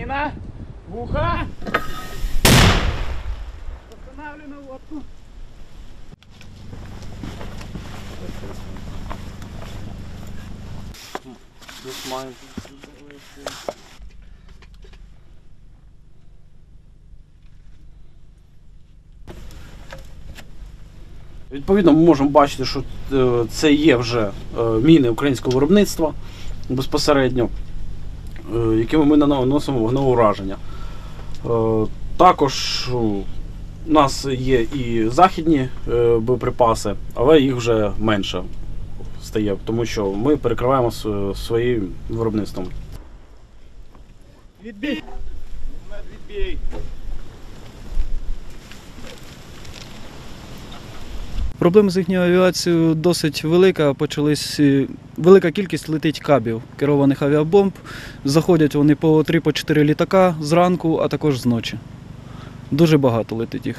Ухо! Останавливаем лодку. Відповідно, ми можемо бачити, що е, це є вже е, міни українського виробництва безпосередньо, якими ми наносимо вогневе ураження. Е, Також у нас є і західні е, боєприпаси, але їх вже менше стає, тому що ми перекриваємо своїм виробництвом. Відбій! Відбій! Проблема з їхньою авіацією досить велика. Почались е, велика кількість летить кабів керованих авіабомб. Заходять вони по 3-4 літака зранку, а також зночі. Дуже багато летить їх.